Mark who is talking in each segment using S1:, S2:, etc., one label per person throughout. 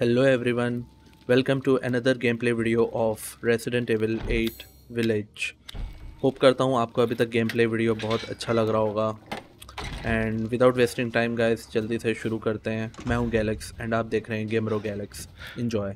S1: Hello everyone, welcome to another gameplay video of Resident Evil 8 Village. Hope करता हूँ आपको अभी तक गेम प्ले वीडियो बहुत अच्छा लग रहा होगा। And without wasting time guys जल्दी से शुरू करते हैं। मैं हूँ गैलेक्स एंड आप देख रहे हैं गेमरो गैलेक्स इन्जॉय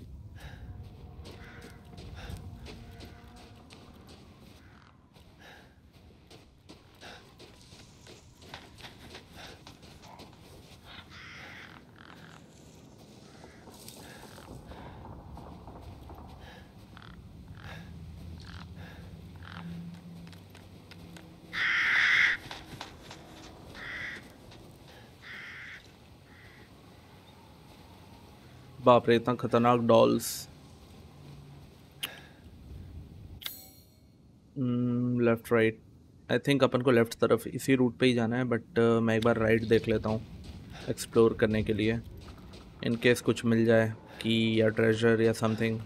S1: बाप रे इतना खतरनाक dolls left right I think अपन को लेफ़्ट तरफ़ इसी रूट पे ही जाना है बट uh, मैं एक बार राइट देख लेता हूँ एक्सप्लोर करने के लिए। इन केस कुछ मिल जाए की या ट्रेजर या समथिंग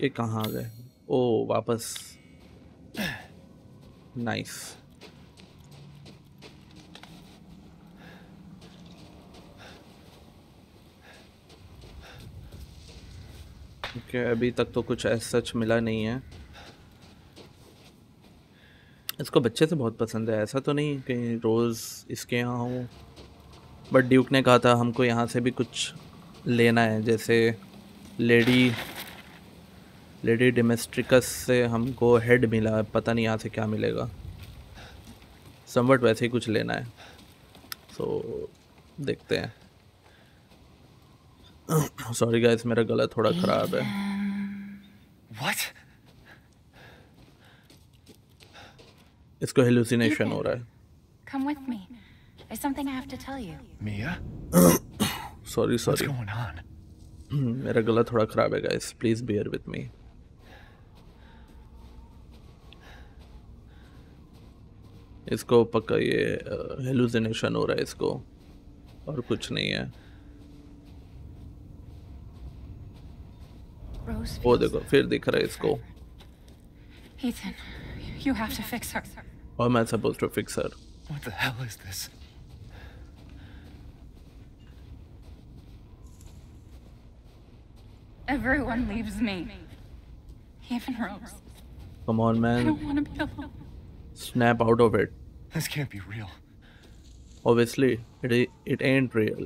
S1: ये कहाँ आ गए? ओ वापस। Nice nice. Okay, अभी तक तो कुछ ऐसा सच मिला नहीं है। इसको बच्चे से बहुत पसंद है ऐसा तो नहीं कि रोज़ इसके यहाँ हूँ। बट ड्यूक ने कहा था हमको यहाँ से भी कुछ लेना है जैसे लेडी लेडी डोमेस्ट्रिकस से हमको हेड मिला पता नहीं यहाँ से क्या मिलेगा। समवट वैसे ही कुछ लेना है। सो so, देखते हैं। सॉरी गाइस मेरा गला थोड़ा खराब है
S2: What?
S1: इसको हेलुसिनेशन हो रहा है
S3: Come with me. There's something I have to tell you.
S2: Mia?
S1: Sorry
S2: What's
S1: sorry
S2: going on?
S1: मेरा गला थोड़ा खराब है guys please bear with me इसको पक्का ये हेलुसिनेशन हो रहा है इसको और कुछ नहीं है वो
S3: feels
S1: देखो फिर दिख रहा है इसको
S3: Ethan, you have to fix her.
S1: और मैं suppose to fix her
S2: What the hell is this?
S3: Everyone leaves me. Even Rose.
S1: Come on
S3: I
S1: man
S3: don't want to be alone.
S1: snap out of it
S2: This can't be real.
S1: obviously it i- it ain't real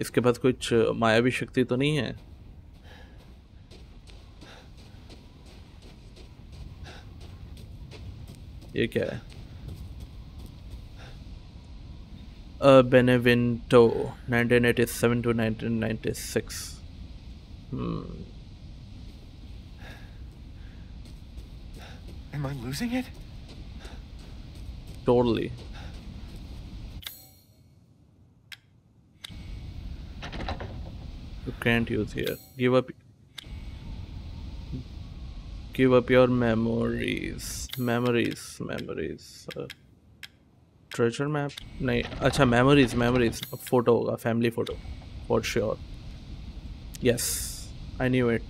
S1: इसके पास कुछ मायावी शक्ति तो नहीं है ये क्या है बेनेविंटो 1987 to 1996 hmm.
S2: Am I losing it?
S1: Totally. You can't use here. Give up. Give up your memories. Memories. Memories. Uh, treasure map? नहीं अच्छा memories memories photo होगा family photo for sure. Yes, I knew it.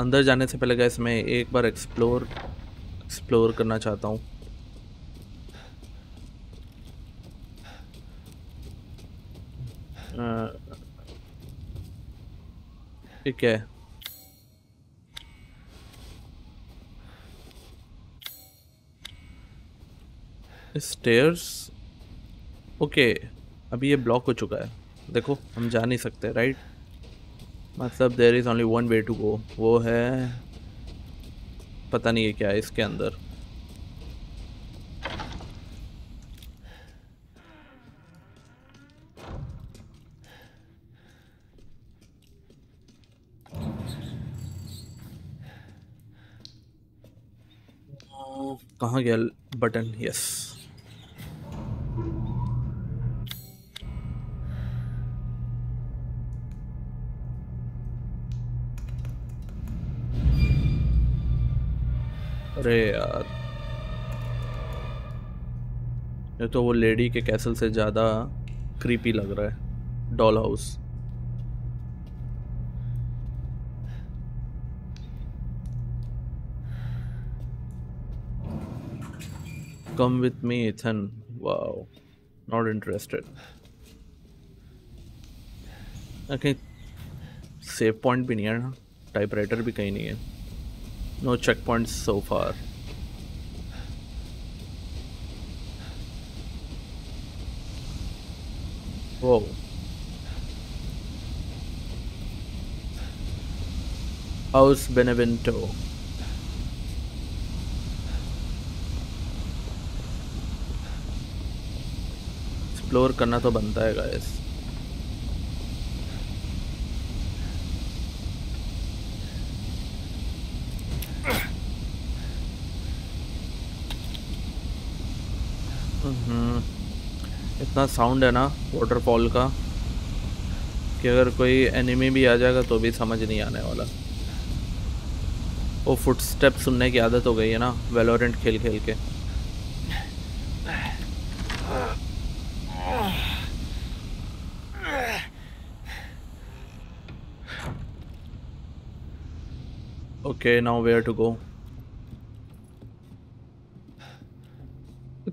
S1: अंदर जाने से पहले gas मैं एक बार explore explore करना चाहता हूँ। ठीक है। स्टेयर्स ओके अभी ये ब्लॉक हो चुका है। देखो, हम जा नहीं सकते राइट मतलब there is only one way to go वो है, पता नहीं है क्या है इसके अंदर। कहाँ गया बटन? यस अरे यार ये तो वो लेडी के कैसल से ज़्यादा क्रीपी लग रहा है doll house come with me, Ethan. Wow. Not interested. Okay. Save point भी नहीं है ना टाइपराइटर भी कहीं नहीं है no check point so far वो हाउस बेनेवेंटो एक्सप्लोर करना तो बनता है गाइस इतना साउंड है ना वाटरफॉल का, कि अगर कोई एनिमी भी आ जाएगा तो भी समझ नहीं आने वाला। वो फुट स्टेप सुनने की आदत हो गई है ना वेलोरेंट खेल खेल के। Okay now where to go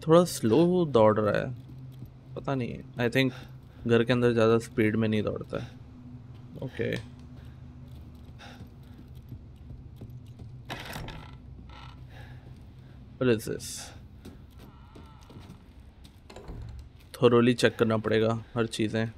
S1: थोड़ा स्लो दौड़ रहा है। पता नहीं. आई थिंक घर के अंदर ज़्यादा स्पीड में नहीं दौड़ता. है ओके थोरोली चेक करना पड़ेगा हर चीज़ें.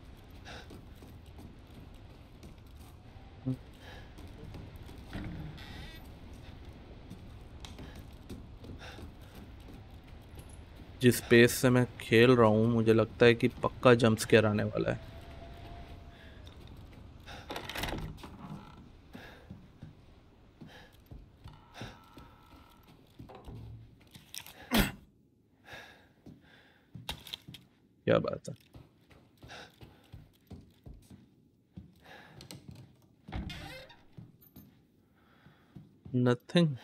S1: जिस पेस से मैं खेल रहा हूँ, मुझे लगता है कि पक्का जंप स्केयर आने वाला है। क्या बात है? नथिंग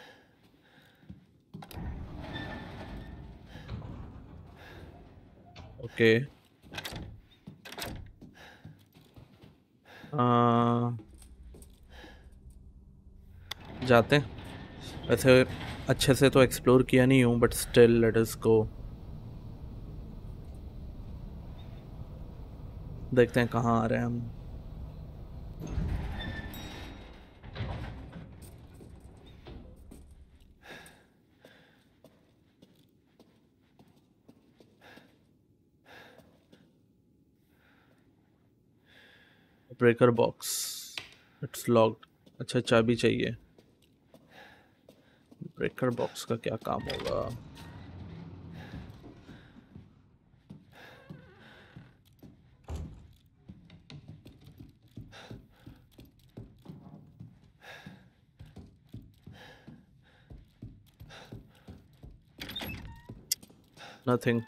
S1: ओके जाते हैं। वैसे अच्छे से तो एक्सप्लोर किया नहीं हूँ but still let us go देखते हैं कहाँ आ रहे हैं हम। ब्रेकर बॉक्स इट्स लॉक्ड अच्छा चाबी चाहिए। ब्रेकर बॉक्स का क्या काम होगा? Nothing.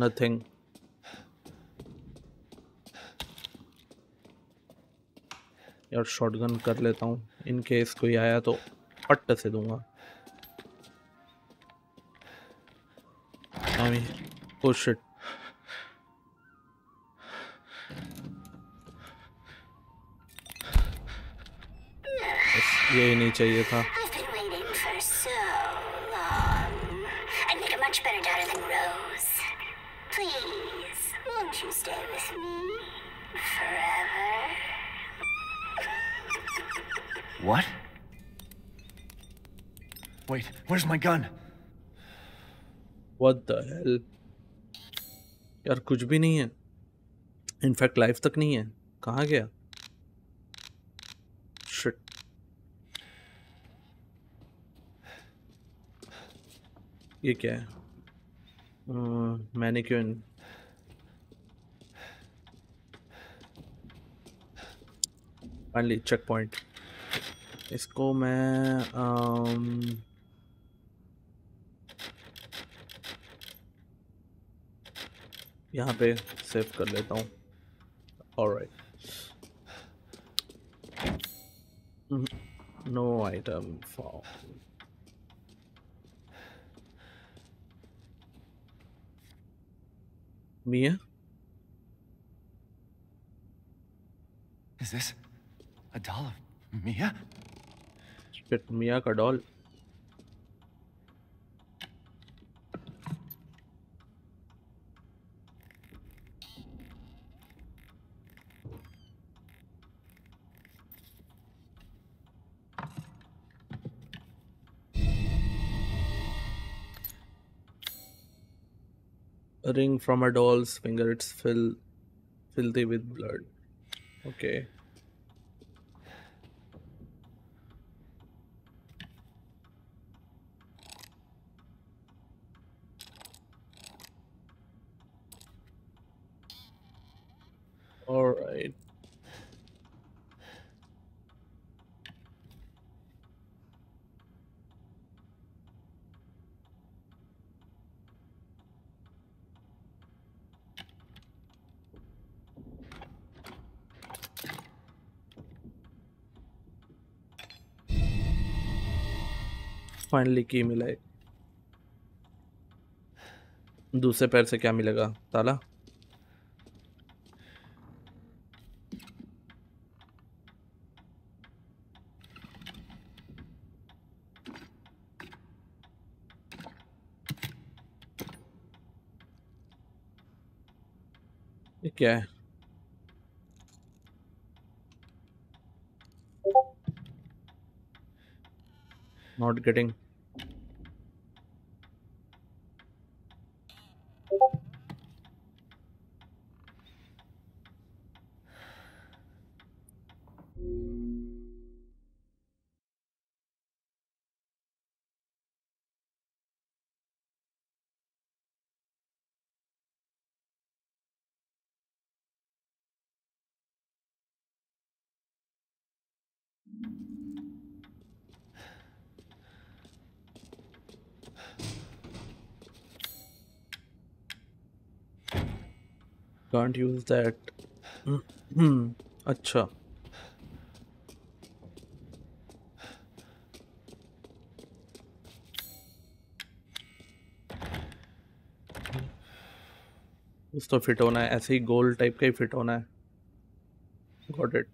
S1: नथिंग यार शॉटगन कर लेता हूँ। इन केस कोई आया तो पट्ट से दूँगा। आई ओ शिट यही नहीं चाहिए था।
S2: What? Wait, where's my gun?
S1: What the hell? यार कुछ भी नहीं है। इनफैक्ट लाइफ तक नहीं है। कहाँ गया? शिट ये क्या है? मैनिक्यून फाइनली चेक पॉइंट इसको मैं um, यहाँ पे सेव कर लेता हूँ alright No item found. Mia?
S2: Is this a doll of Mia?
S1: Doll. A ring from a doll's finger. It's fill, filthy with blood. Okay. Right. Finally की मिला दूसरे पैर से क्या मिलेगा? ताला? क्या है not getting can't use that. Hmm. अच्छा उस तो फिट होना है, ऐसे ही गोल टाइप का ही फिट होना है. Got it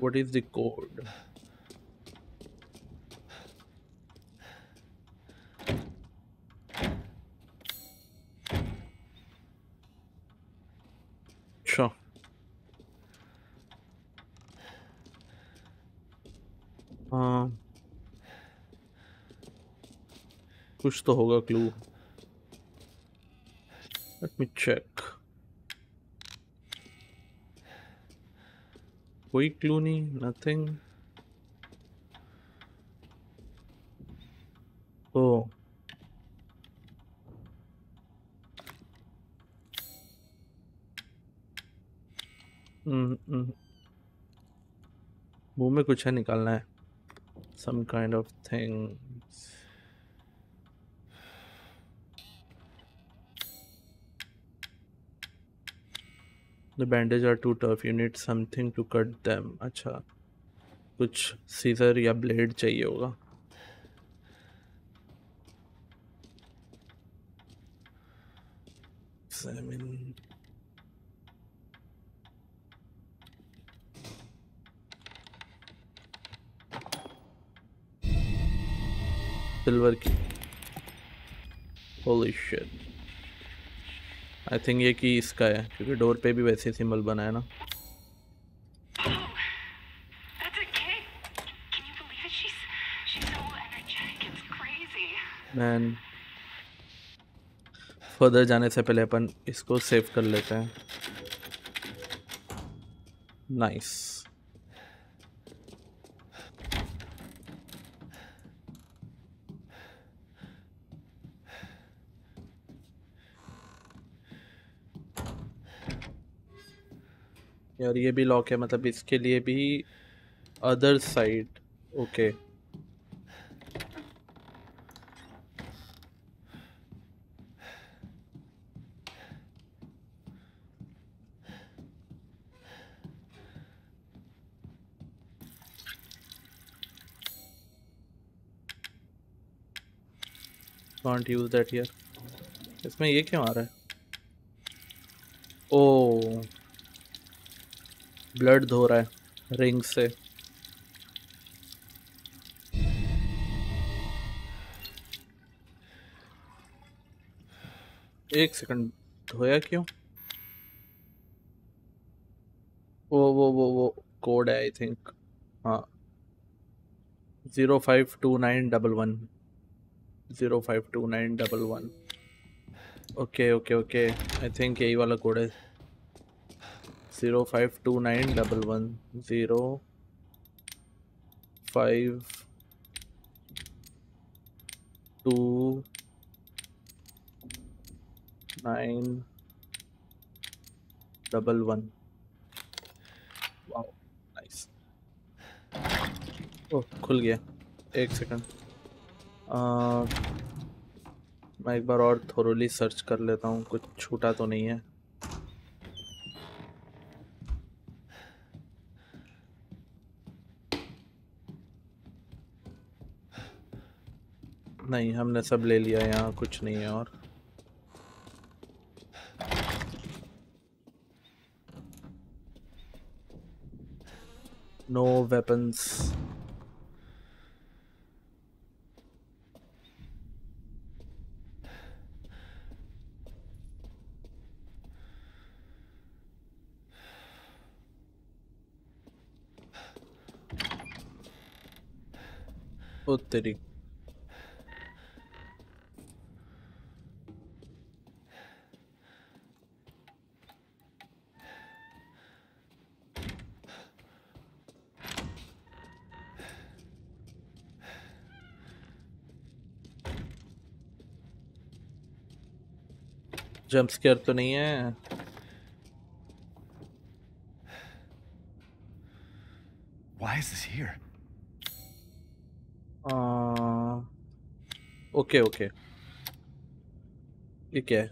S1: what is the code sure हाँ कुछ तो होगा क्लू let me check कोई क्लू नहीं नथिंग ओ मुँह में कुछ है निकालना है। Some kind of thing. The bandage are too tough. You need something to cut them. अच्छा कुछ सीजर या ब्लेड चाहिए होगा. सिल्वर की होली शिट आई थिंक ये की इसका है क्योंकि डोर पे भी वैसे सिंबल बना है ना. मैन फर्दर जाने से पहले अपन इसको सेव कर लेते हैं। नाइस और ये भी लॉक है मतलब इसके लिए भी other side okay can't use that here. इसमें ये क्यों आ रहा है? ओ ब्लड धो रहा है, रिंग से। एक सेकंड, धोया क्यों? वो वो वो वो कोड है आई थिंक हाँ। Zero five two nine double one. Zero five two nine double one. Okay okay okay. I think यही वाला कोड है। Zero five two nine double one zero five two nine double one nice ओह खुल गया। एक second मैं एक बार और thoroughly search कर लेता हूँ, कुछ छूटा तो नहीं है। नहीं हमने सब ले लिया यहाँ कुछ नहीं है और। नो वेपन्स ओ जंप स्केयर तो नहीं है
S2: Why is this here?
S1: Uh, okay okay ये क्या है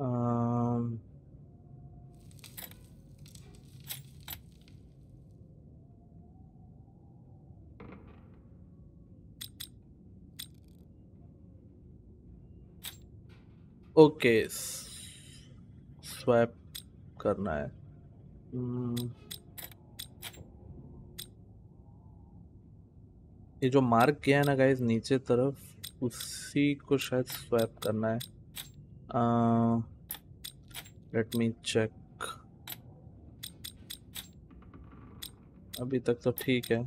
S1: अम, ओके, स्वैप करना है। ये जो मार्क किया है ना गाइस नीचे तरफ़, उसी को शायद स्वैप करना है। लेट मी चेक अभी तक तो ठीक है।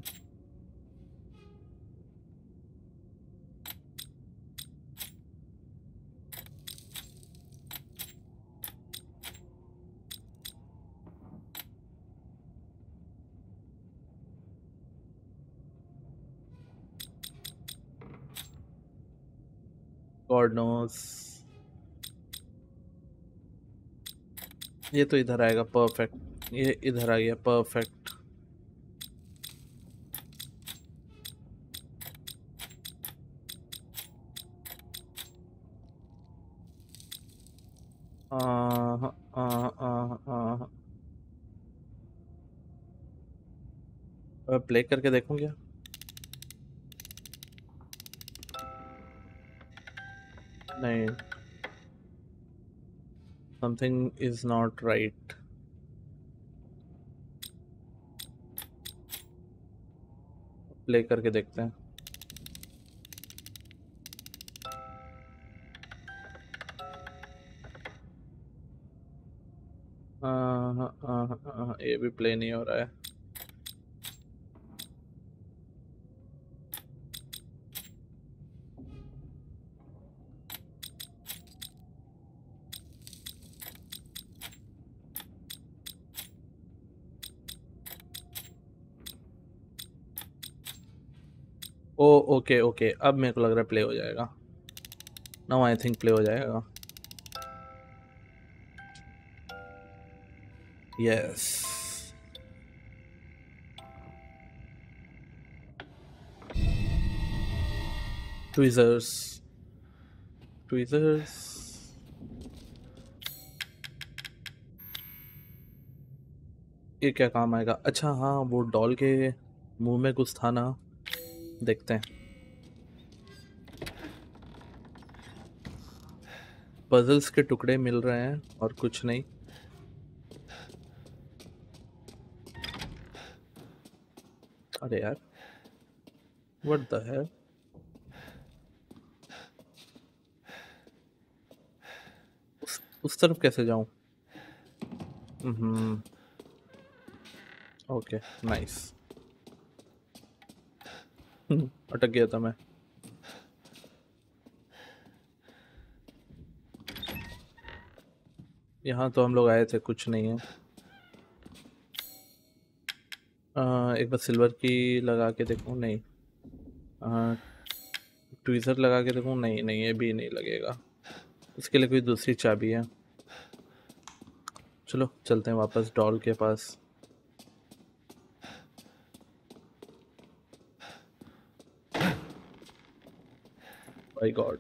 S1: गॉड नोस ये तो इधर आएगा परफेक्ट ये इधर आ गया परफेक्ट। प्ले करके देखूँ क्या? नहीं। Something is not right play करके देखते हैं। आह, आह, आह, ये भी प्ले नहीं हो रहा है। ओ ओके ओके अब मेरे को लग रहा है प्ले हो जाएगा। नाउ आई थिंक प्ले हो जाएगा। यस ट्विजर्स ट्विजर्स ये क्या काम आएगा? अच्छा हाँ वो डॉल के मुँह में कुछ था ना। देखते हैं। पजल्स के टुकड़े मिल रहे हैं और कुछ नहीं। अरे यार व्हाट द है उस, उस तरफ़ कैसे जाऊँ? हम्म ओके नाइस अटक गया था मैं। यहाँ तो हम लोग आए थे कुछ नहीं है। आ, एक बार सिल्वर की लगा के देखूँ नहीं। ट्वीज़र लगा के देखूँ नहीं नहीं ये भी नहीं लगेगा। इसके लिए कोई दूसरी चाबी है। चलो चलते हैं वापस डॉल के पास। my god.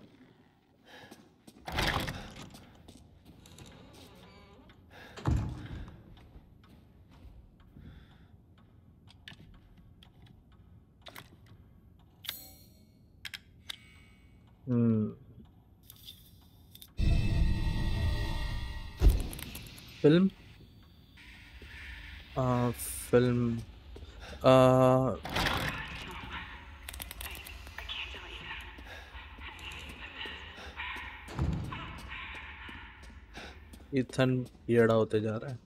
S1: Hmm. Film? Uh, film. Uh, Ethan येड़ा होते जा रहा है।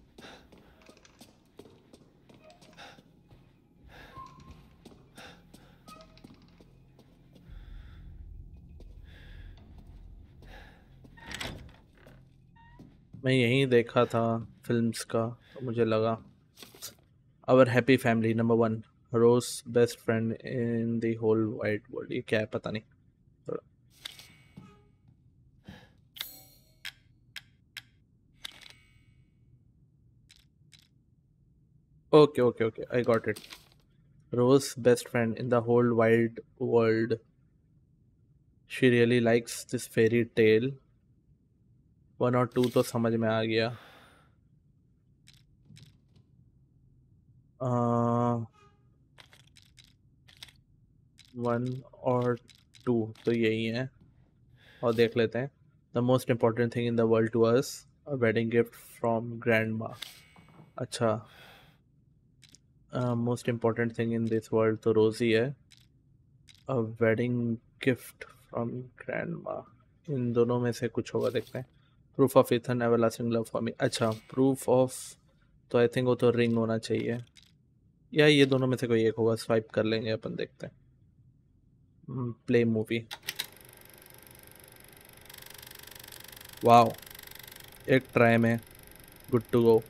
S1: मैं यहीं देखा था फिल्म्स का तो मुझे लगा our happy family number one Rose best friend in the whole wide world ये क्या है, पता नहीं थोड़ा okay okay okay I got it Rose best friend in the whole wild world she really likes this fairy tale one और two तो समझ में आ गया. वन और टू तो यही है. और देख लेते हैं. The most important thing in the world to us wedding gift from grandma अच्छा. Most important thing in this world तो रोज़ ही है। A wedding gift from grandma इन दोनों में से कुछ होगा, देखते हैं। Proof of Ethan everlasting love for me अच्छा प्रूफ ऑफ़ तो आई थिंक वो तो रिंग होना चाहिए। या ये दोनों में से कोई एक होगा स्वाइप कर लेंगे, अपन देखते हैं। प्ले मूवी वाओ एक ट्राई में गुड टू गो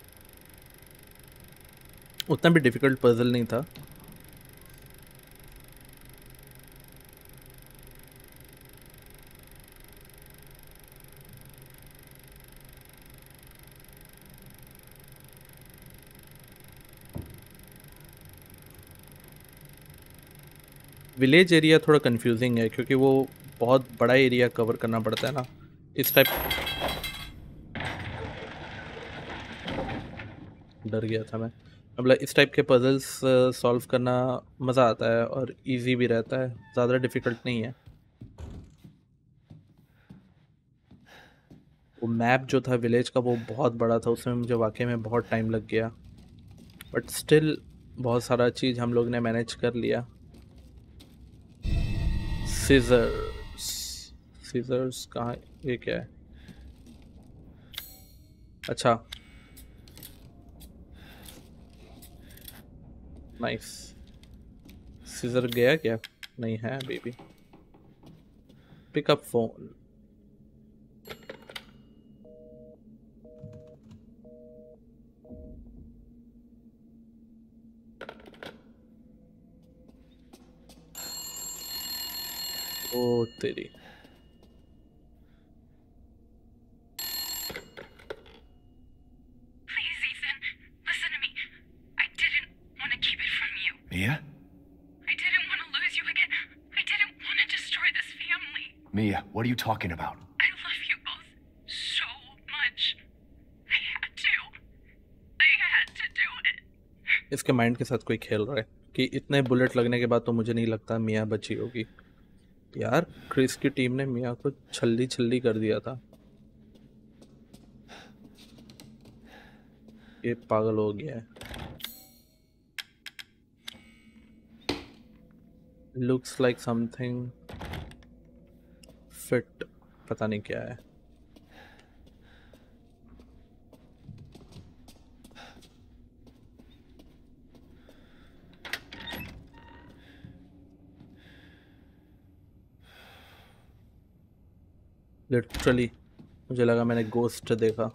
S1: उतना भी डिफ़िकल्ट पजल नहीं था। विलेज एरिया थोड़ा कंफ्यूजिंग है, क्योंकि वो बहुत बड़ा एरिया कवर करना पड़ता है ना, इस टाइप डर गया था मैं। मतलब इस टाइप के पजल्स सॉल्व करना मज़ा आता है और इजी भी रहता है, ज़्यादा डिफ़िकल्ट नहीं है। वो मैप जो था विलेज का, वो बहुत बड़ा था, उसमें मुझे वाकई में बहुत टाइम लग गया। बट स्टिल बहुत सारा चीज़ हम लोग ने मैनेज कर लिया। सीजर्स सीजर्स कहाँ, ये क्या है? अच्छा। नाइस सीजर गया क्या? नहीं है भी पिकअप फ़ोन ओ तेरी।
S2: What are you talking about?
S3: I love you both so much. I had to. I had to do it.
S1: इसके माइंड के साथ कोई खेल रहा है कि इतने बुलेट लगने के बाद तो मुझे नहीं लगता मियाँ बची होगी यार क्रिस की टीम ने मियाँ को छल्ली छल्ली कर दिया था ये पागल हो गया है लुक्स लाइक समथिंग फिट पता नहीं क्या है। लिटरली मुझे लगा मैंने गोस्ट देखा।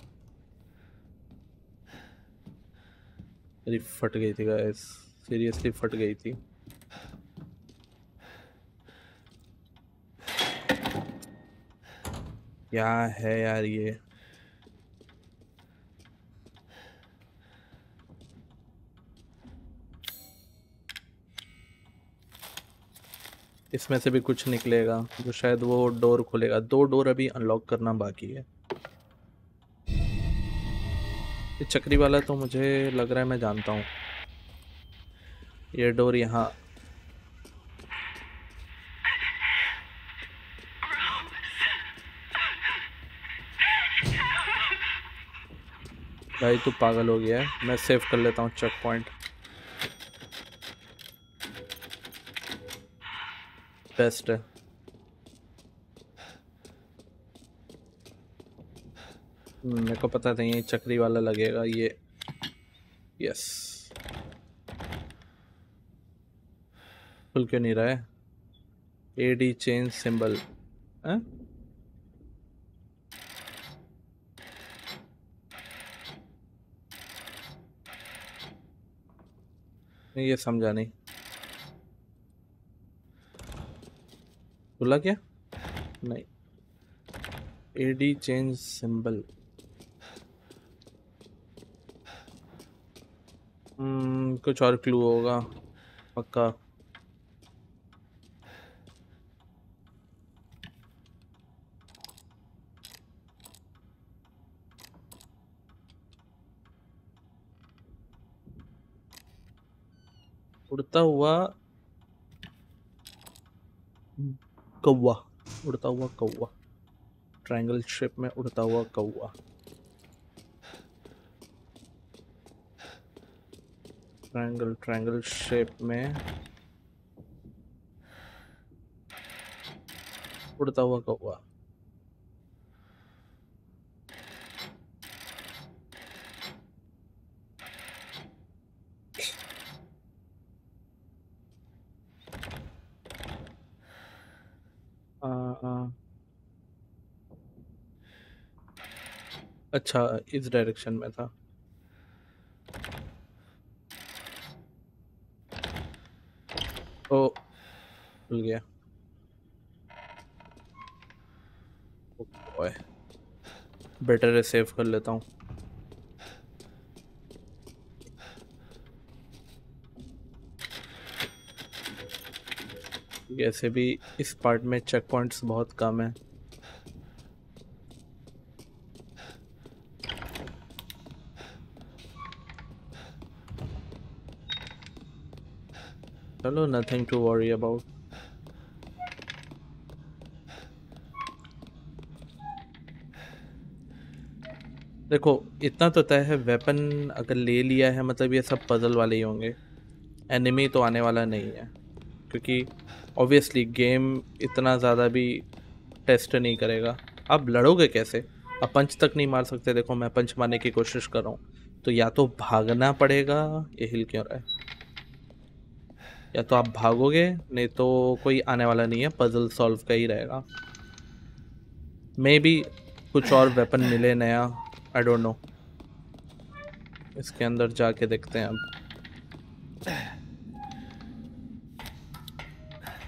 S1: फट गई थी गाइस सीरियसली फट गई थी। क्या है यार ये? इसमें से भी कुछ निकलेगा जो शायद वो डोर खुलेगा। दो डोर अभी अनलॉक करना बाकी है। ये चक्री वाला तो मुझे लग रहा है मैं जानता हूँ। ये डोर यहाँ भाई तू पागल हो गया है। मैं सेव कर लेता हूँ चेक पॉइंट बेस्ट है। हम्म, मेरे को पता नहीं ये चक्री वाला लगेगा ये। यस खुल क्यों नहीं रहा है? ए डी चेंज सिंबल है? ये समझा नहीं। बोला क्या? नहीं। एडी चेंज सिंबल कुछ और क्लू होगा पक्का। उड़ता हुआ कौवा, उड़ता हुआ कौवा। ट्रायंगल शेप में उड़ता हुआ कौवा। ट्रायंगल ट्रायंगल शेप में उड़ता हुआ कौवा आ, आ, अच्छा इस डायरेक्शन में था। ओ भूल गया। ओए बेटर है सेव कर लेता हूँ। ऐसे भी इस पार्ट में चेक पॉइंट्स बहुत कम है। चलो नथिंग टू वरी अबाउट देखो, इतना तो तय है वेपन अगर ले लिया है मतलब ये सब पजल वाले ही होंगे। एनिमी तो आने वाला नहीं है, क्योंकि ऑब्वियसली गेम इतना ज़्यादा भी टेस्ट नहीं करेगा। आप लड़ोगे कैसे? आप पंच तक नहीं मार सकते। देखो, मैं पंच मारने की कोशिश कर रहा हूँ तो या तो भागना पड़ेगा, ये हिल क्यों रहा है या तो आप भागोगे, नहीं तो कोई आने वाला नहीं है पजल सॉल्व का ही रहेगा। मे बी कुछ और वेपन मिले नया आई डोंट नो इसके अंदर जाके देखते हैं अब।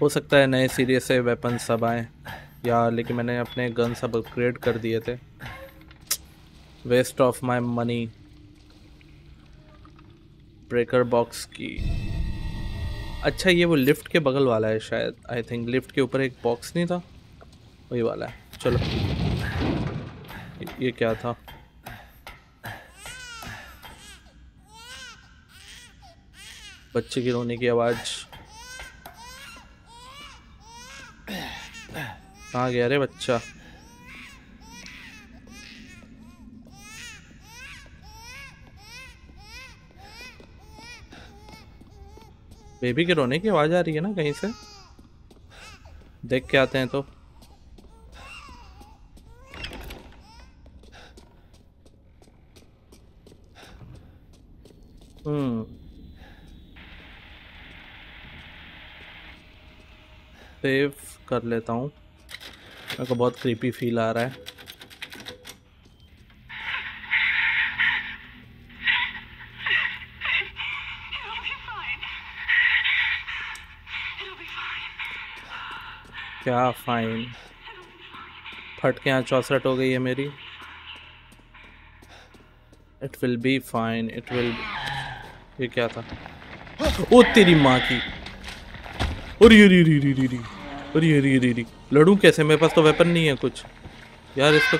S1: हो सकता है नए सीरीज़ से वेपन सब आए। या लेकिन मैंने अपने गन सब अपग्रेड कर दिए थे। Waste of my money breaker box की। अच्छा ये वो लिफ्ट के बगल वाला है शायद। आई थिंक लिफ्ट के ऊपर एक बॉक्स नहीं था? वही वाला है। चलो। ये क्या था? बच्चे की रोने की आवाज़। कहाँ गया रे बच्चा? बेबी के रोने की आवाज़ आ रही है ना कहीं से? देख के आते हैं तो। हम्म। सेव कर लेता हूँ। मेरे को बहुत क्रीपी फील आ रहा है। क्या फाइन फट के यहाँ चौसठ हो गई है मेरी। It will be fine it will ये क्या था? ओ, तेरी माँ की। अरे अरे अरे अरे अरे अरे अरे अरे अरे लड़ूं कैसे? मेरे पास तो वेपन नहीं है कुछ। यार, इसको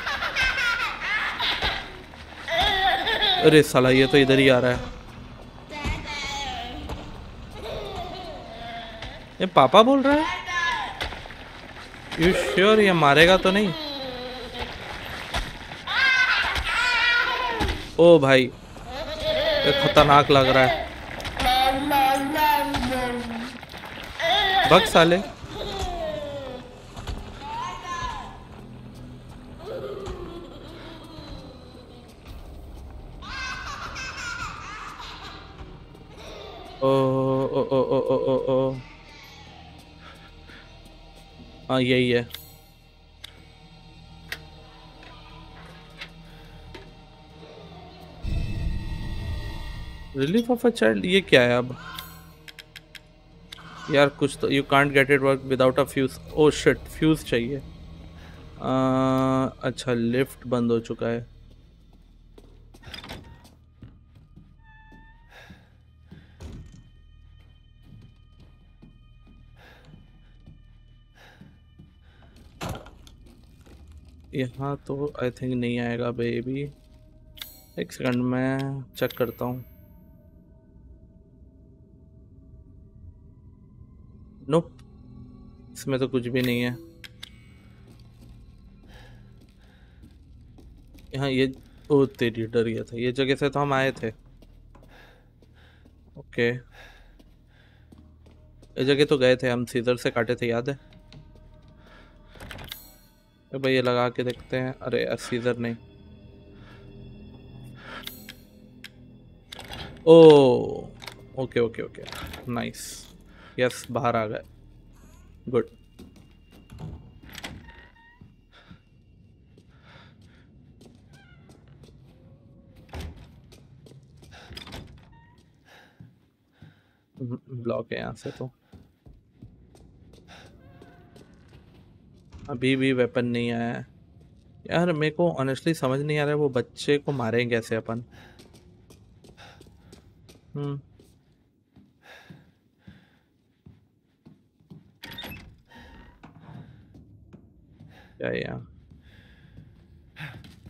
S1: अरे साला, ये तो इधर ही आ रहा है। ये पापा बोल रहा है? यू श्योर ये मारेगा तो नहीं? ओ भाई, ये खतरनाक लग रहा है। बक साले। हाँ यही है। रिलीफ ऑफ़ अ चाइल्ड ये क्या है अब? यार कुछ तो you can't get it work without a fuse oh shit fuse चाहिए। आ, अच्छा लिफ्ट बंद हो चुका है। यहाँ तो आई थिंक नहीं आएगा बेबी एक सेकंड मैं चेक करता हूँ। नोप इसमें तो कुछ भी नहीं है। यहाँ ये, ओ, तेरी डर गया था। ये जगह से तो हम आए थे। ओके ये जगह तो गए थे, हम सीजर से काटे थे, याद है? तो भाई ये लगा के देखते हैं। अरे सीजर नहीं। ओ okay okay okay nice yes बाहर आ गए। गुड ब्लॉक है यहाँ से तो। अभी भी वेपन नहीं आया है। यार मेरे को ऑनेस्टली समझ नहीं आ रहा है वो बच्चे को मारें कैसे अपन? हम्म। क्या है यहाँ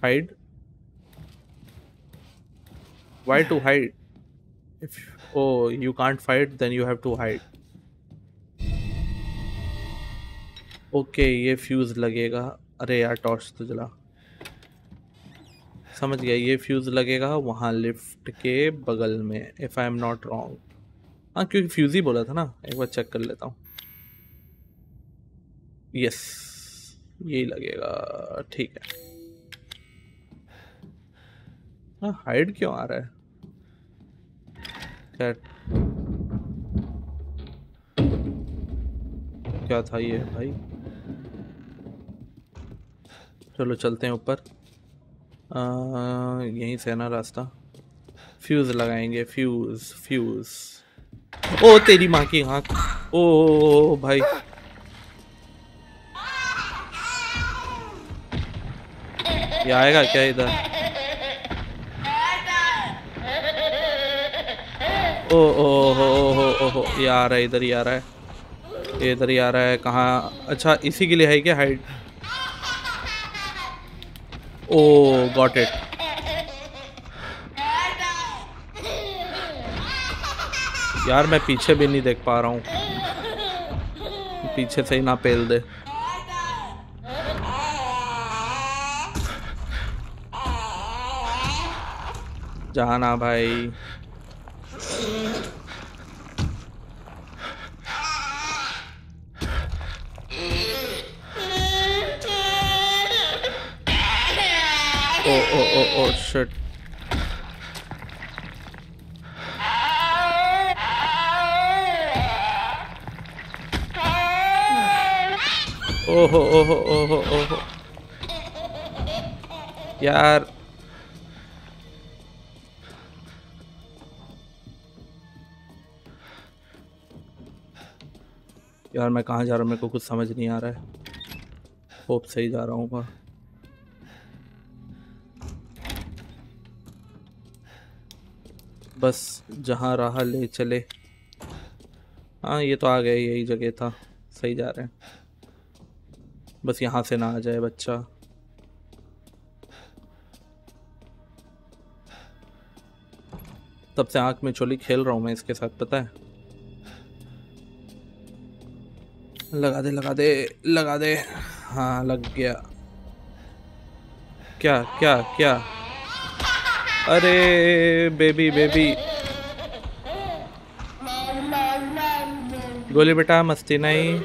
S1: hide? Why to hide? If oh you can't fight then you have to hide. Okay, ये फ्यूज लगेगा। अरे यार टॉर्च तो जला। समझ गया, ये फ्यूज लगेगा वहाँ लिफ्ट के बगल में if I am not wrong हाँ क्योंकि फ्यूज ही बोला था ना, एक बार चेक कर लेता हूँ। यस यही लगेगा, ठीक है। हाँ हाइड क्यों आ रहा है? क्या क्या था ये, भाई? चलो चलते हैं ऊपर। यहीं से है ना रास्ता। फ्यूज लगाएँगे फ्यूज फ्यूज ओ तेरी माँ की आँख। ओ, भाई। ये आएगा क्या इधर? ओ ओ हो हो ओ हो ये आ रहा है इधर ही आ रहा है। इधर ही आ रहा है कहाँ? अच्छा इसी के लिए है क्या? हाइट ओ गॉट इट यार, मैं पीछे भी नहीं देख पा रहा हूँ। पीछे से ही ना पेल दे। जाना भाई। ओ ओ ओहो ओहो ओहो ओहो यार यार मैं कहाँ जा रहा हूँ? मेरे को कुछ समझ नहीं आ रहा है। होप सही जा रहा हूँ बस जहाँ रहा ले चले। हाँ ये तो आ गए यही जगह था। सही जा रहे हैं। बस यहाँ से ना आ जाए बच्चा। तब से आँख में चोली खेल रहा हूँ मैं इसके साथ, पता है? लगा दे लगा दे लगा दे। हाँ लग गया। क्या क्या क्या? अरे बेबी बेबी गोली बेटा, मस्ती नहीं।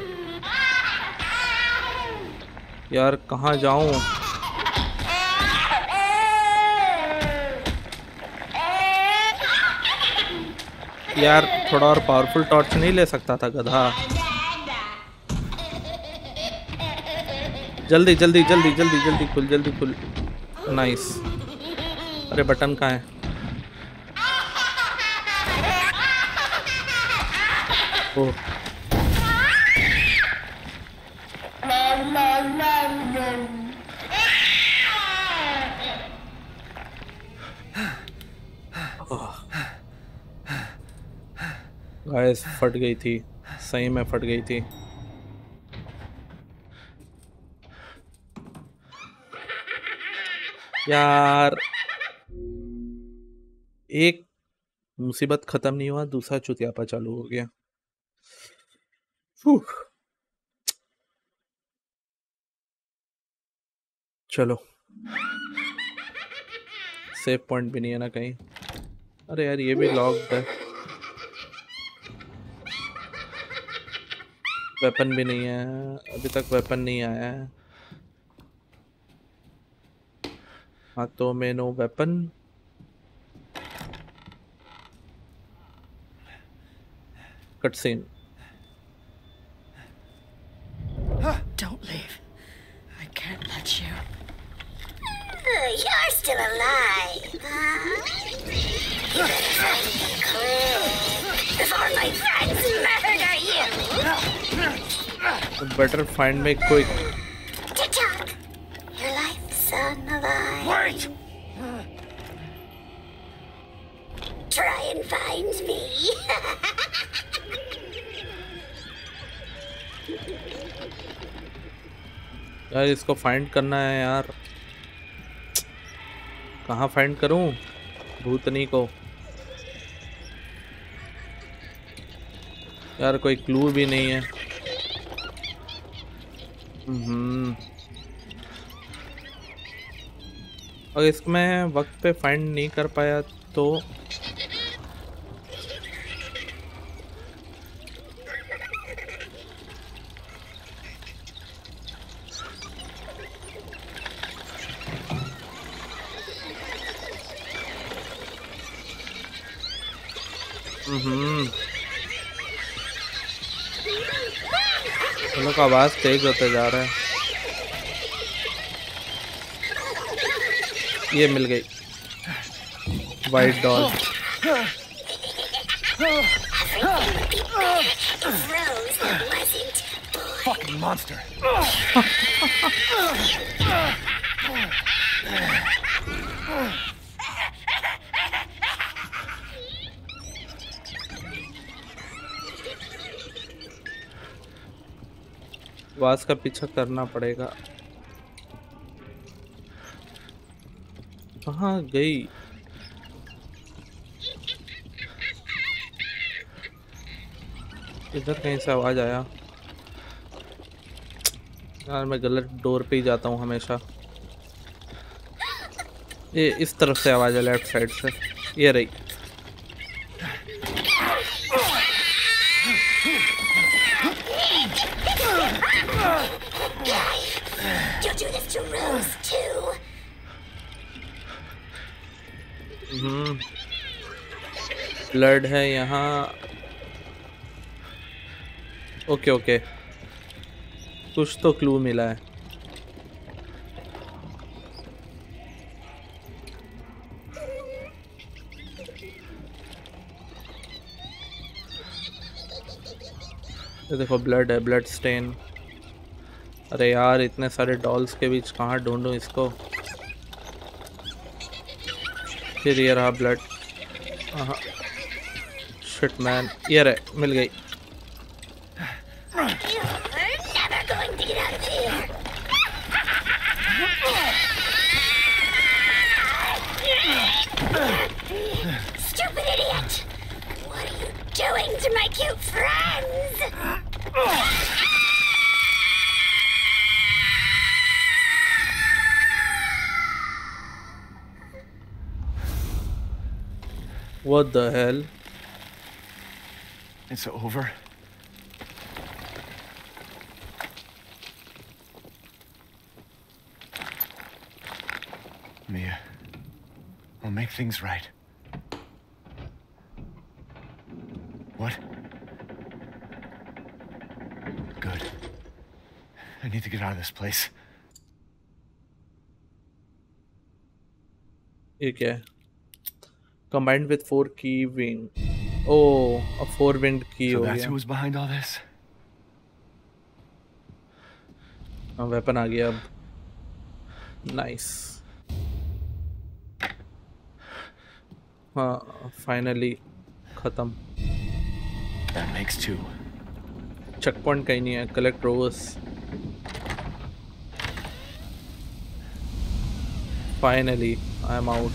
S1: यार, कहाँ जाऊँ? यार, थोड़ा और पावरफुल टॉर्च नहीं ले सकता था गधा। जल्दी जल्दी जल्दी जल्दी जल्दी खुल जल्दी खुल नाइस अरे बटन कहाँ है? ओह गाइस फट गई थी। सही में फट गई थी। यार। एक मुसीबत खत्म नहीं हुआ, दूसरा चुतियापा चालू हो गया। चलो। सेव पॉइंट भी नहीं है ना कहीं। अरे यार, ये भी लॉक्ड है। वेपन भी नहीं है। अभी तक वेपन नहीं आया है। हाथों में no weapon cutscene.
S3: Don't leave. I can't let you.
S4: You're still alive. Before my friends murder you.
S1: Better find me quick. यार, इसको फाइंड करना है यार। कहाँ फाइंड करूँ? भूतनी को। यार, कोई क्लू भी नहीं है। हम्म। अगर इसको मैं वक्त पे फाइंड नहीं कर पाया तो हम्म हम लोग का आवाज़ तेज होता जा रहा है। ये मिल गई। White doll
S2: Fucking monster.
S1: आवाज़ का पीछा करना पड़ेगा। कहाँ गई? इधर कहीं से आवाज़ आया। यार, मैं गलत डोर पे ही जाता हूँ हमेशा। ये इस तरफ़ से आवाज़ है, लेफ़्ट साइड से। ये रही। ब्लड है यहाँ। Okay okay. कुछ तो क्लू मिला है। ये देखो ब्लड है ब्लड स्टेन अरे यार, इतने सारे डॉल्स के बीच कहाँ ढूंढूं इसको? फिर ये रहा ब्लड शिट मैन ये रहे मिल गई
S4: You're never going to get out of here. Stupid idiot! What are you doing to my cute friends?
S1: What the hell?
S2: It's over. Mia, we'll make things right. What? Good. I need to get out of this place.
S1: Okay. Combined with 4 key wing. Oh a four wind key
S2: So that's who was behind all this?
S1: हाँ weapon आ गया अब nice हाँ finally खत्म. Check point कहीं नहीं है collect Rose finally I am out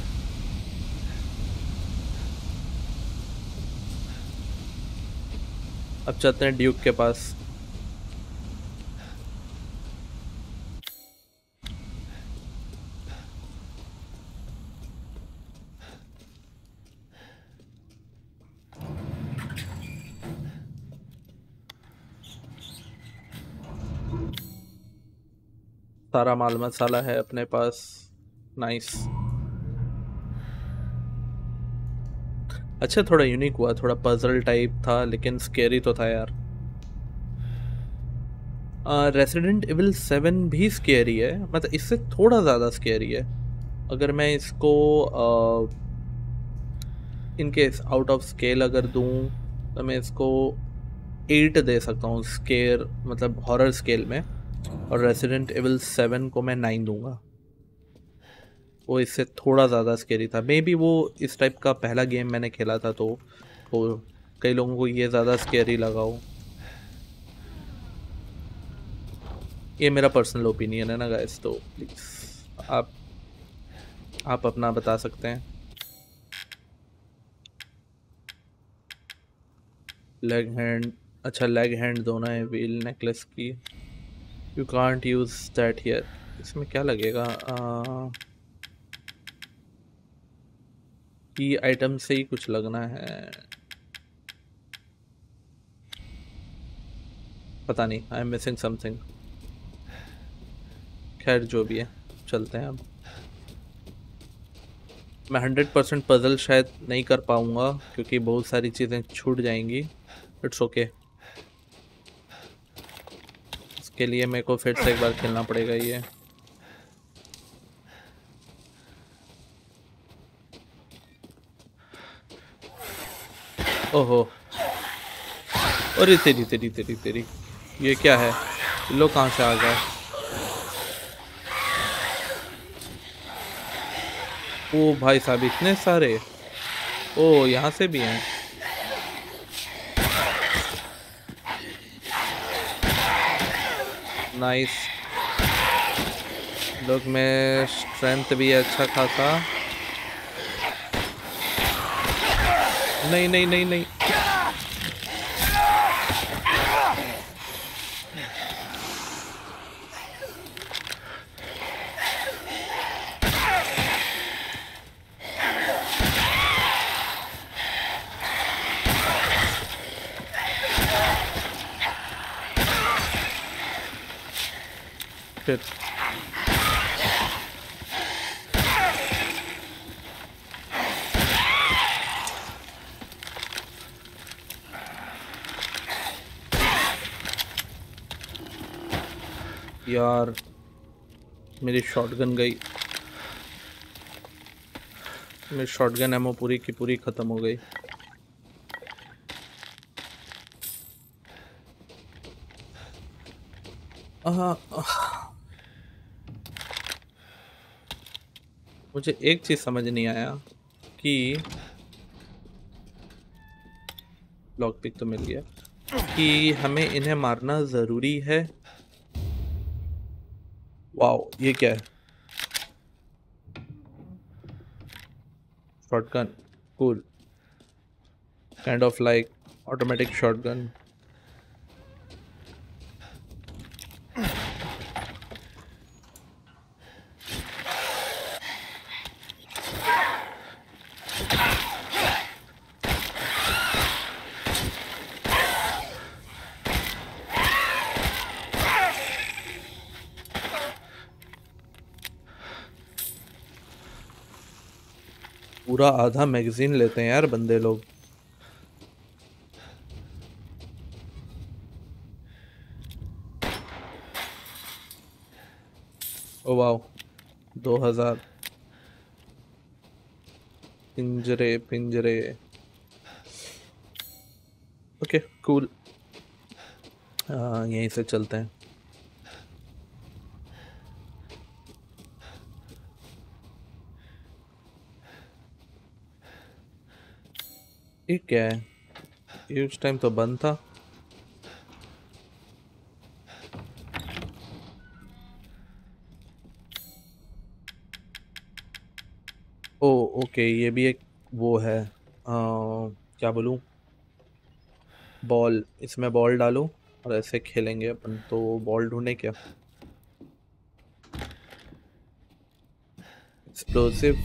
S1: अब चलते हैं ड्यूक के पास। सारा माल मसाला है अपने पास। नाइस अच्छा थोड़ा यूनिक हुआ, थोड़ा पजल टाइप था, लेकिन स्केरी तो था यार। रेसिडेंट इविल सेवन भी स्केरी है मतलब इससे थोड़ा ज़्यादा स्केरी है। अगर मैं इसको in case out of scale अगर दूँ तो मैं इसको एट दे सकता हूँ स्केयर मतलब हॉरर स्केल में। और रेसिडेंट एविल सेवन को मैं नाइन दूँगा। वो इससे थोड़ा ज़्यादा स्केरी था। मे बी वो इस टाइप का पहला गेम मैंने खेला था तो वो कई लोगों को ये ज़्यादा स्केरी लगा हो। ये मेरा पर्सनल ओपिनियन है ना गाइस तो प्लीज़ आप आप अपना बता सकते हैं। लेग हैंड अच्छा लेग हैंड दोनों है व्हील नेकलेस की। You can't use that here इसमें क्या लगेगा? की आइटम से ही कुछ लगना है। पता नहीं आई एम मिसिंग समथिंग खैर, जो भी है, चलते हैं अब। मैं हंड्रेड परसेंट पजल शायद नहीं कर पाऊँगा, क्योंकि बहुत सारी चीज़ें छूट जाएँगी। It's okay okay. इसके लिए मेरे को फिर से एक बार खेलना पड़ेगा ये। ओहो। अरे तेरी तेरी तेरी तेरी। ये क्या है? लो कहाँ से आ गया ओ भाई साहब, इतने सारे। ओ, यहाँ से भी हैं। नाइस लोग, में स्ट्रेंथ भी अच्छा खासा। नहीं नहीं नहीं नहीं फिर यार, मेरी शॉटगन गई मेरी शॉटगन एमो पूरी की पूरी ख़त्म हो गई। मुझे एक चीज़ समझ नहीं आया कि लॉक पिक तो मिल गया, कि हमें इन्हें मारना ज़रूरी है वाओ ये क्या है? Shotgun cool kind of like automatic shotgun पूरा आधा मैगजीन लेते हैं यार बंदे लोग। ओ, वाओ। दो हज़ार। पिंजरे पिंजरे। Okay, cool. यहीं से चलते हैं। क्या है। ये उस टाइम तो बंद था। ओ ओके ये भी एक वो है। आ, क्या बोलूँ? बॉल इसमें बॉल डालो और ऐसे खेलेंगे अपन तो बॉल ढूंढे क्या? एक्सप्लोसिव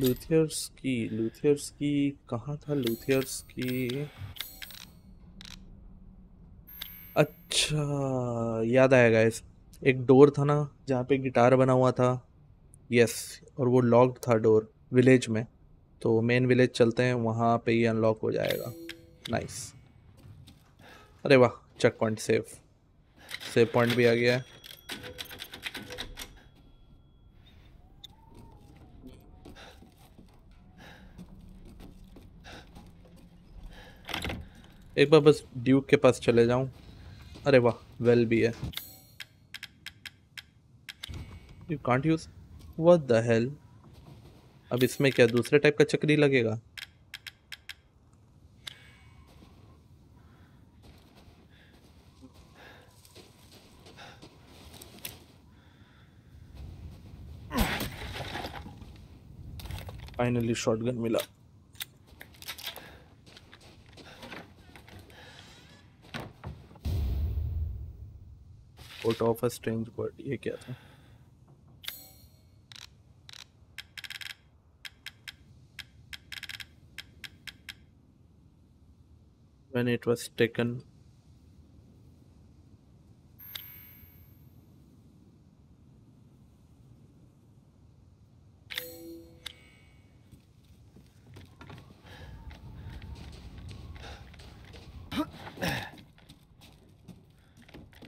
S1: लूथियर्स की लूथियर्स की, कहाँ था लूथियर्स की? अच्छा याद आया गाइस एक डोर था ना, जहाँ पे गिटार बना हुआ था। यस और वो लॉक्ड था डोर विलेज में। तो मेन विलेज चलते हैं, वहाँ पे ही अनलॉक हो जाएगा। नाइस अरे वाह check point save save point भी आ गया है। एक बार बस ड्यूक के पास चले जाऊँ। अरे वाह वेल भी है। You can't use what the hell अब इसमें क्या दूसरे टाइप का चक्री लगेगा? फाइनली शॉटगन मिला। Photo of a strange bird ये क्या था? When it was taken.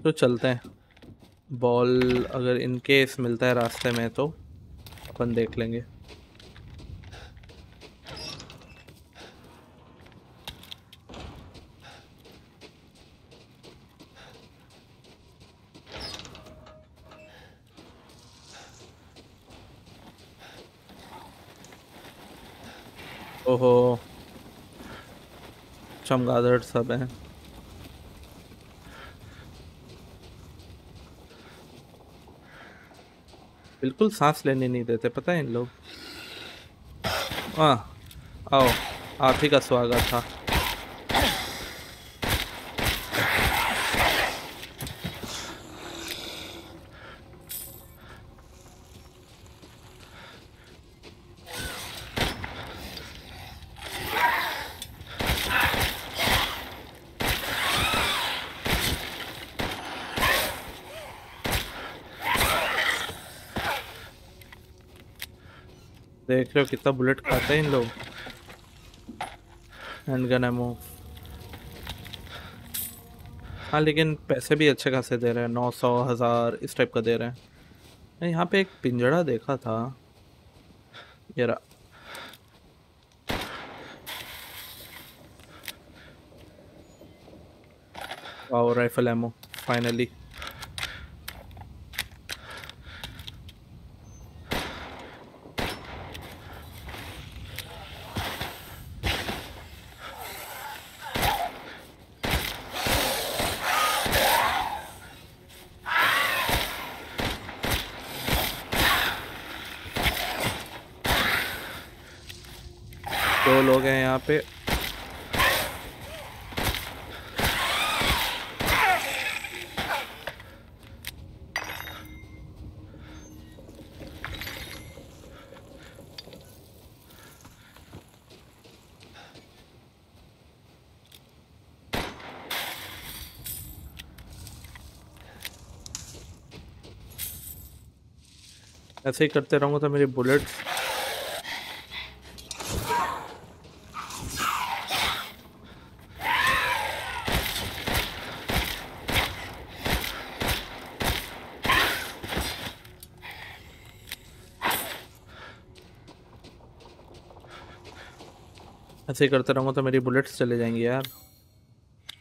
S1: तो चलते हैं। बॉल अगर इन केस मिलता है रास्ते में तो अपन देख लेंगे। ओहो, चमगादड़ सब हैं। बिल्कुल सांस लेने नहीं देते, पता है इन लोग? हाँ आओ, आप ही का स्वागत था। देख रहे हो कितना बुलेट खाते हैं इन लोग। हैंड गन एमो हाँ लेकिन पैसे भी अच्छे खासे दे रहे हैं। नौ सौ, हज़ार, इस टाइप का दे रहे हैं। मैं यहाँ पे एक पिंजड़ा देखा था। ये रहा। वाओ राइफल एमो फाइनली दो लोग हैं यहाँ पे ऐसे ही करते रहूँगा तो मेरी बुलेट्स ऐसे ही करते रहूँगा तो मेरी बुलेट्स चले जाएँगी यार।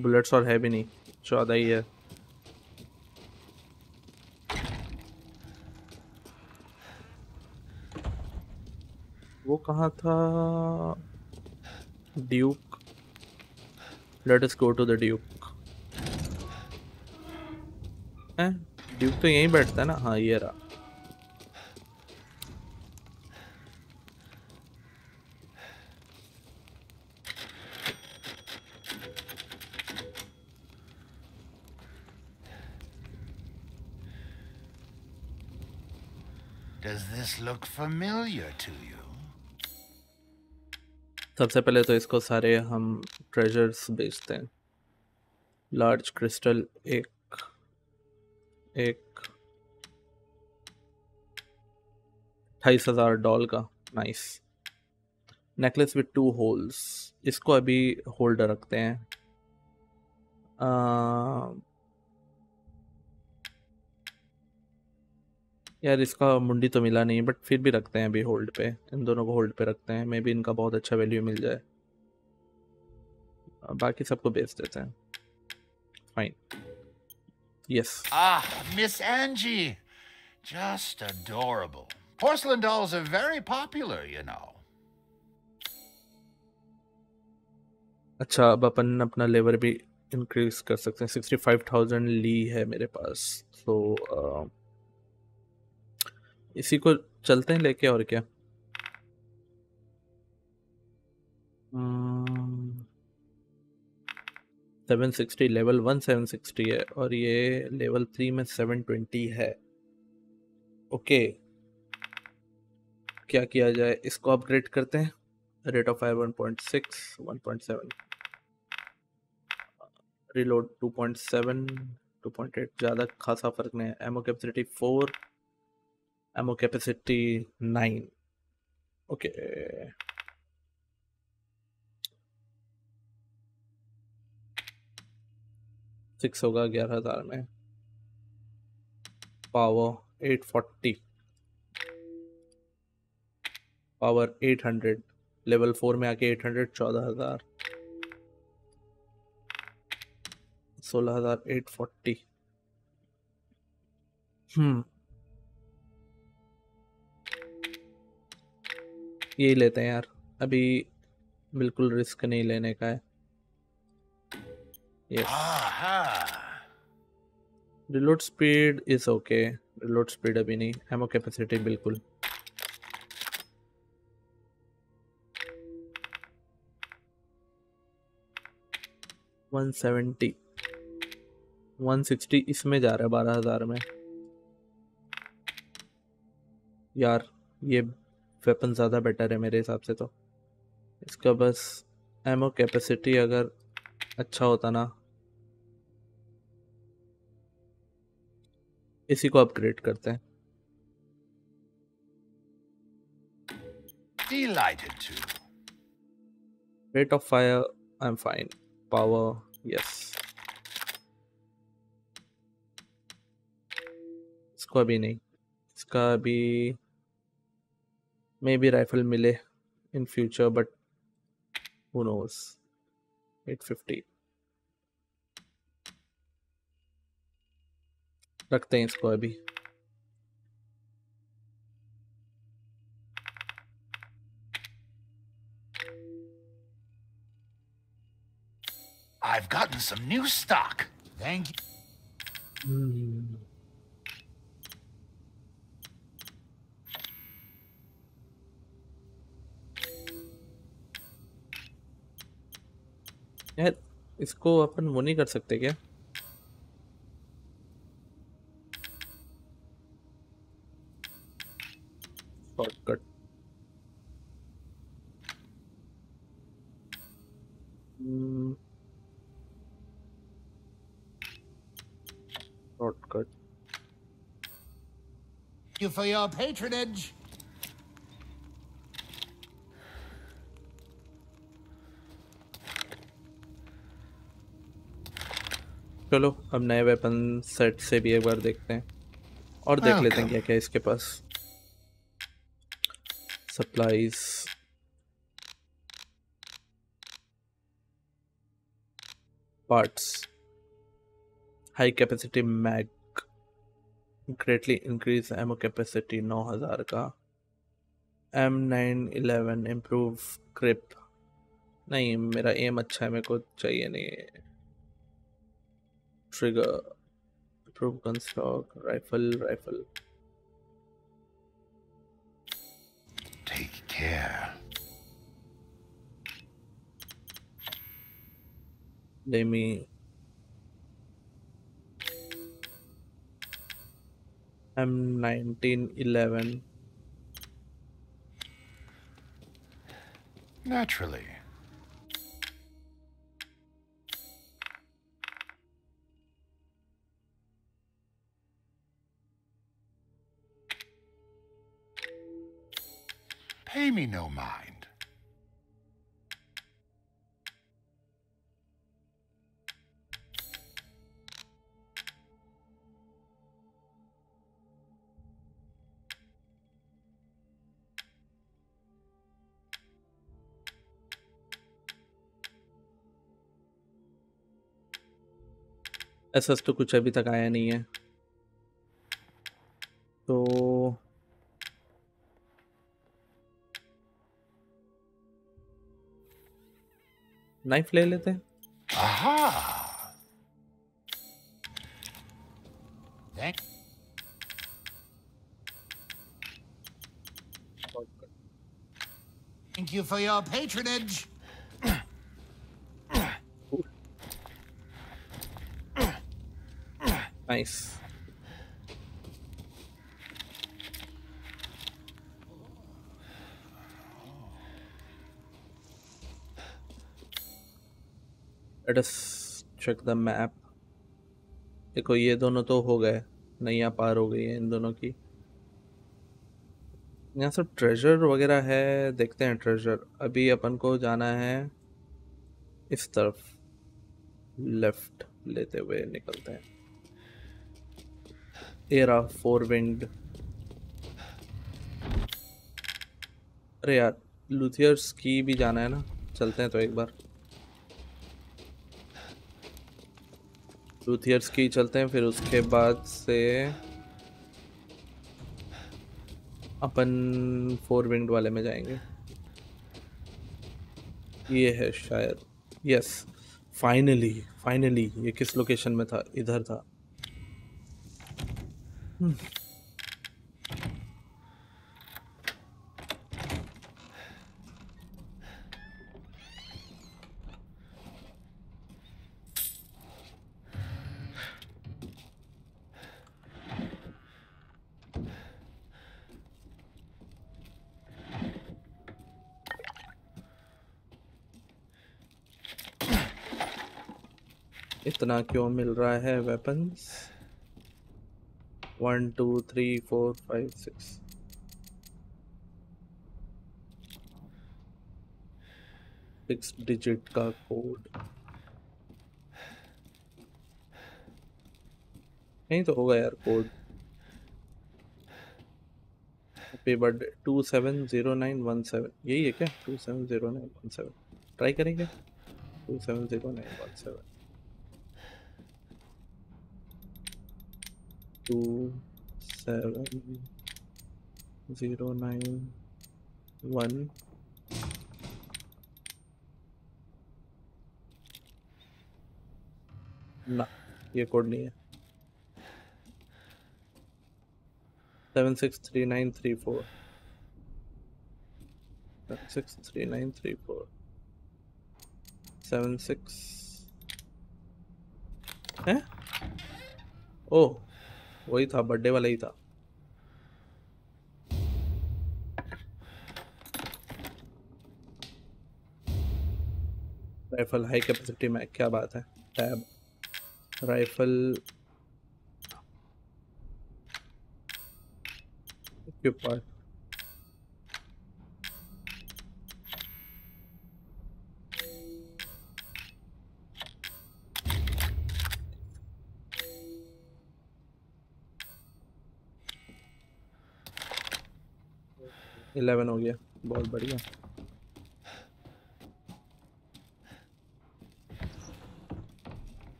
S1: बुलेट्स और है भी नहीं चौदह ही है वो कहाँ था? Duke let us go to the Duke हैं? ड्यूक तो यहीं बैठता है ना? हाँ ये रहा।
S5: Does this look familiar to you?
S1: सबसे पहले तो इसको सारे हम ट्रेजर्स बेचते हैं। लार्ज क्रिस्टल एक एक, अट्ठाईस हज़ार डॉल का। Nice necklace with two holes इसको अभी होल्ड रखते हैं। यार इसका मुंडी तो मिला नहीं बट फिर भी रखते हैं अभी होल्ड पे। इन दोनों को होल्ड पे रखते हैं। मे भी इनका बहुत अच्छा वैल्यू मिल जाए। बाकी सबको बेच देते हैं। Fine yes
S5: Ah, Miss Angie. Just adorable. Porcelain dolls are very popular, you know.
S1: अच्छा अब अपन अपना लेवर भी इंक्रीज कर सकते हैं। सिक्सटी फाइव थाउज़ेंड ली है मेरे पास। तो इसी को चलते हैं लेके और क्या? Seven sixty level one seven sixty है और ये लेवल थ्री में सेवन ट्वेंटी है। ओके क्या किया जाए? इसको अपग्रेड करते हैं। Rate of fire one point six one point seven reload 2.7 2.8 ज़्यादा खासा फ़र्क नहीं है। Ammo capacity 4 ammo capacity 9 okay six होगा ग्यारह हज़ार में पावर 840 पावर 800 लेवल फोर में आके 800 चौदह हज़ार सोलह हज़ार एट फोर्टी हम्म यही लेते हैं यार। अभी बिल्कुल रिस्क नहीं लेने का है।
S5: Yes
S1: reload speed is okay reload speed अभी नहीं। एमओ कैपेसिटी बिल्कुल। वन सेवेंटी वन सिक्सटी इसमें जा रहा है बारह हज़ार में। यार ये वेपन ज़्यादा बेटर है मेरे हिसाब से तो इसका बस एमओ कैपेसिटी अगर अच्छा होता ना इसी को अपग्रेड करते हैं
S5: Delighted to.
S1: Rate of fire, I'm fine. Power, yes. इसको अभी नहीं इसका अभी मे बी राइफल मिले in future but who knows 850 रखते हैं इसको अभी
S5: I've gotten some new stock. Thank you.
S1: यार इसको अपन वो नहीं कर सकते क्या? Shortcut shortcut
S5: you for your patronage.
S1: चलो अब नए वेपन सेट से भी एक बार देखते हैं। और देख लेते हैं क्या क्या है इसके पास। Supplies parts high capacity mag greatly increase ammo capacity 9000 का। M nine eleven improve grip नहीं मेरा एम अच्छा है मेरे को चाहिए नहीं। Trigger improve gun stock rifle rifle
S5: Take care.
S1: let me m 1911
S5: Naturally. Pay me no mind.
S1: ऐसा तो कुछ अभी तक आया नहीं है नाइफ ले लेते हैं
S5: Aha! Thank Thank you for your patronage.
S1: Nice Us check the map देखो, ये दोनों तो हो गए। नैया पार हो गई है इन दोनों की। यहाँ सब ट्रेजर वगैरह है। देखते हैं ट्रेजर अभी अपन को जाना है इस तरफ़। लेफ़्ट लेते हुए निकलते हैं। एरा फोर विंड अरे यार लुथियर्स की भी जाना है ना? चलते हैं तो एक बार। लुथियर्स की चलते हैं, फिर उसके बाद से अपन फोर विंड वाले में जाएँगे। ये है शायद यस फाइनली फाइनली ये किस लोकेशन में था? इधर था। इतना क्यों मिल रहा है weapons one two three four five six six digit का कोड नहीं तो होगा यार code happy birthday two seven zero nine one seven यही है क्या? Two seven zero nine one seven try करेंगे? Two seven zero nine one seven two seven zero nine one ना, ये कोड नहीं है. Seven six three nine three four seven six three nine three four seven six है ओ वही था birthday वाला ही था। राइफल हाई कैपेसिटी में, क्या बात है? Tab rifle equipment. इलेवन हो गया। बहुत बढ़िया।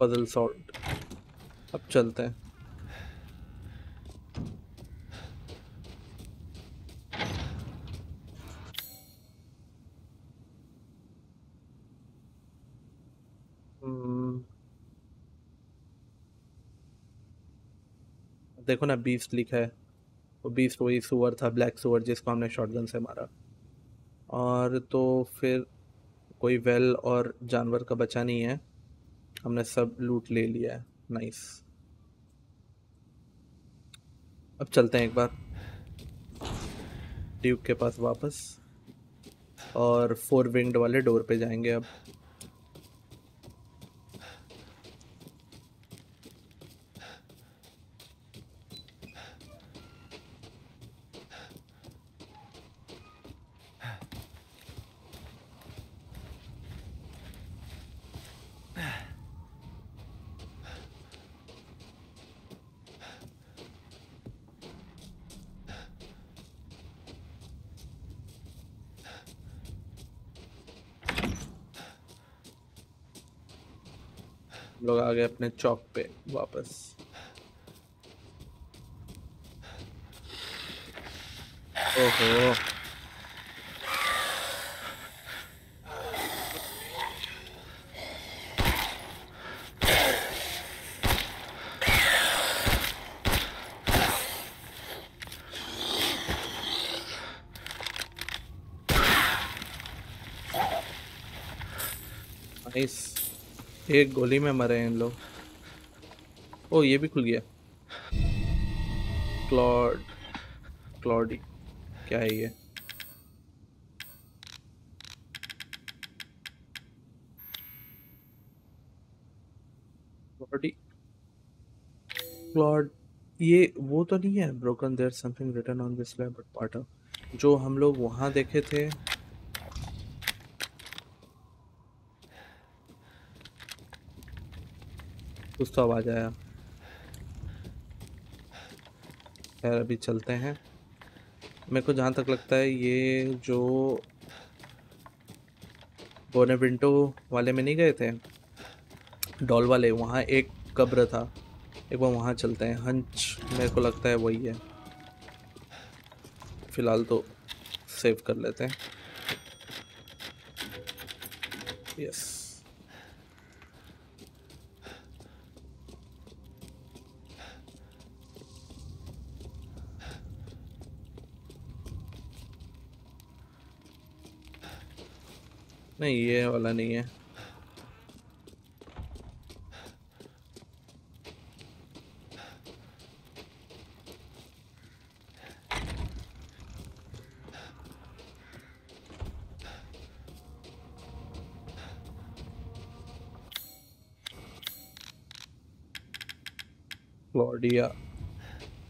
S1: पजल सॉल्ट अब चलते हैं। हम्म, देखो ना बीस्ट लिखा है। वो बीस्ट वही सुअर था ब्लैक सुअर जिसको हमने शॉटगन से मारा। और तो फिर कोई वेल और जानवर का बचा नहीं है। हमने सब लूट ले लिया है। नाइस अब चलते हैं एक बार। ड्यूक के पास वापस। और फोर विंग्ड वाले डोर पे जाएँगे अब। आ गए अपने चौक पे वापस। ओहो नाइस एक गोली में मरे हैं इन लोग। ओ, ये भी खुल गया। क्लॉड, क्लॉडी, क्या है ये? क्लॉडी, क्लॉड, ये वो तो नहीं है? Broken there something return on this slab but part जो हम लोग वहाँ देखे थे कुछ तो आवाज़ आया खैर, अभी चलते हैं। मेरे को जहाँ तक लगता है, ये जो बोनेविंटो वाले में नहीं गए थे? डॉल वाले, वहाँ एक कब्र था। एक बार वहाँ चलते हैं। हंच, मेरे को लगता है वही है। फ़िलहाल तो सेव कर लेते हैं। यस नहीं, ये वाला नहीं है।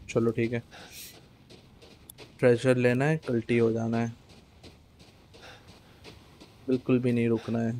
S1: चलो ठीक है। ट्रेजर लेना है, कल्टी हो जाना है। बिल्कुल भी नहीं रुकना है।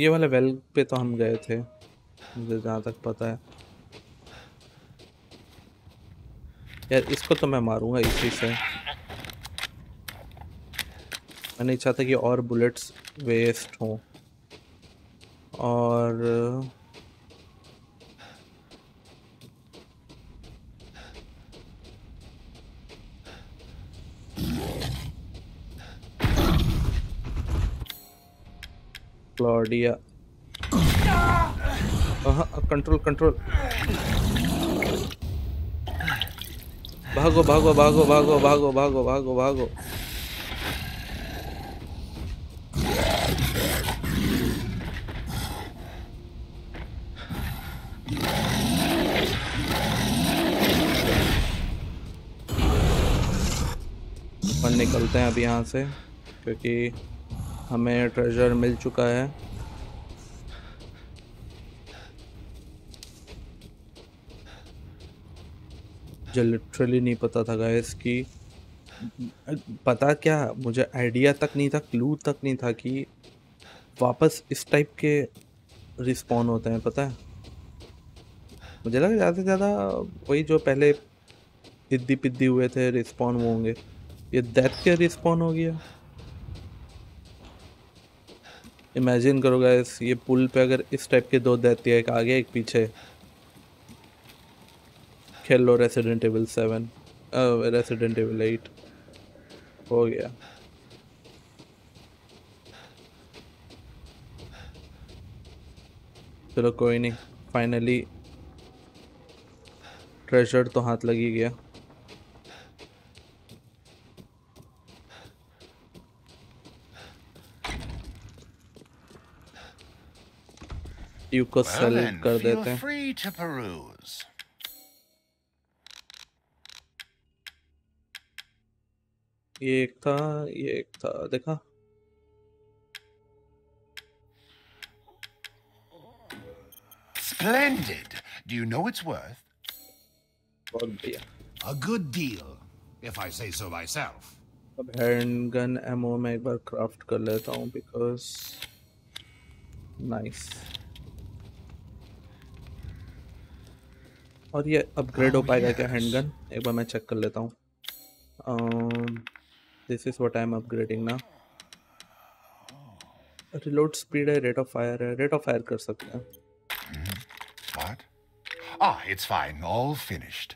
S1: ये वाले वेल पे तो हम गए थे, मुझे जहाँ तक पता है। यार, इसको तो मैं मारूँगा इसी से। मैं नहीं चाहता कि और बुलेट्स वेस्ट हों। और क्लॉडिया। कंट्रोल कंट्रोल भागो भागो भागो भागो भागो भागो भागो भागो। निकलते हैं अभी यहाँ से, क्योंकि हमें ट्रेजर मिल चुका है। मुझे लिटरली नहीं पता था गाइस कि, पता क्या, मुझे आइडिया तक नहीं था क्लू तक नहीं था कि वापस इस टाइप के रिस्पॉन होते हैं, पता है? मुझे लगा ज़्यादा से ज़्यादा वही जो पहले इद्दी पिद्दी हुए थे रिस्पॉन वो होंगे। ये डेथ के रिस्पॉन हो गया। इमेजिन करो गाइस ये पुल पे अगर इस टाइप के दो डेथ एक आगे, एक पीछे। खेल लो Resident Evil seven Resident Evil eight हो गया। चलो कोई नहीं फाइनली ट्रेजर तो हाथ लगी गया। यू को
S5: Well
S1: सेल
S5: then,
S1: कर
S5: feel
S1: देते हैं
S5: free to peruse.
S1: ये एक था ये एक था देखा
S5: Splendid. Do you know its worth?
S1: बहुत बढ़िया
S6: A good deal, if I say so myself.
S1: अब हैंड गन एमओ मैं एक बार क्राफ्ट कर लेता हूँ बिकॉज नाइस और ये अपग्रेड हो
S5: Oh,
S1: पाएगा क्या
S5: yes.
S1: हैंड गन एक बार मैं चेक कर लेता हूँ this is what I am upgrading ना रिलोड स्पीड है रेट ऑफ़ फायर है रेट ऑफ़ फायर कर सकते हैं
S5: What? Ah, it's fine. All finished.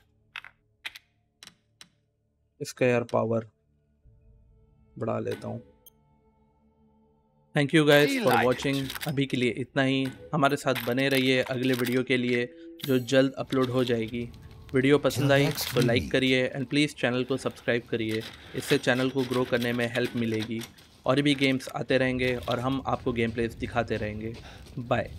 S1: इसका यार पावर बढ़ा लेता हूँ thank you guys
S5: for.
S1: Watching अभी के लिए इतना ही हमारे साथ बने रहिए अगले वीडियो के लिए जो जल्द अपलोड हो जाएगी। वीडियो पसंद आई तो लाइक करिए एंड प्लीज़ चैनल को सब्सक्राइब करिए। इससे चैनल को ग्रो करने में हेल्प मिलेगी। और भी गेम्स आते रहेंगे और हम आपको गेम प्लेस दिखाते रहेंगे। बाय